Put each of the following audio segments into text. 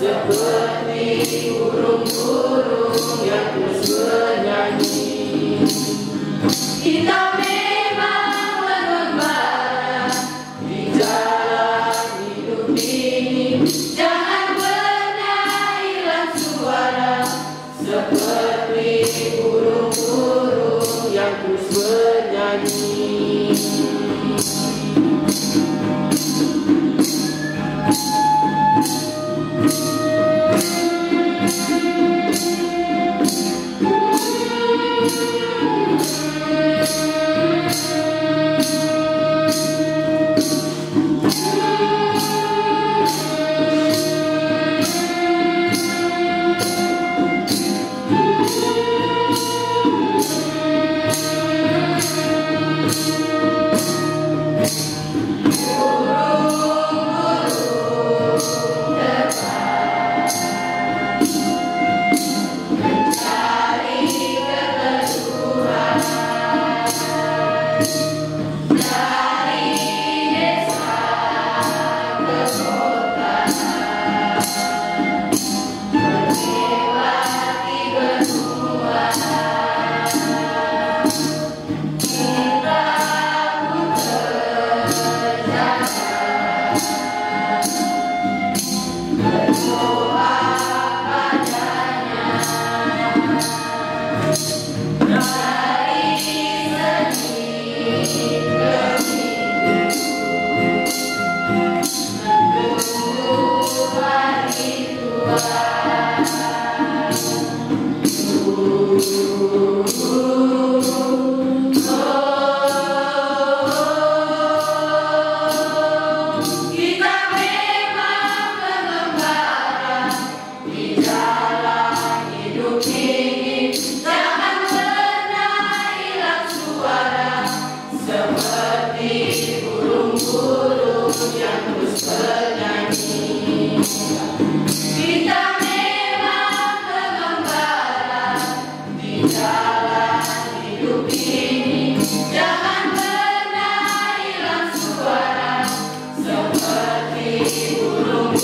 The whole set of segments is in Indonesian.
Seperti burung-burung yang terus bernyanyi Kita memang berkorban Di jalan hidup ini. Jangan pernah hilang suara Seperti burung-burung yang terus bernyanyi.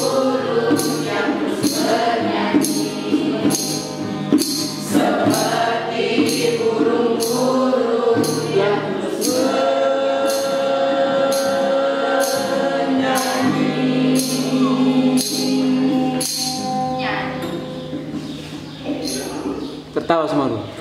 Guru Tahu.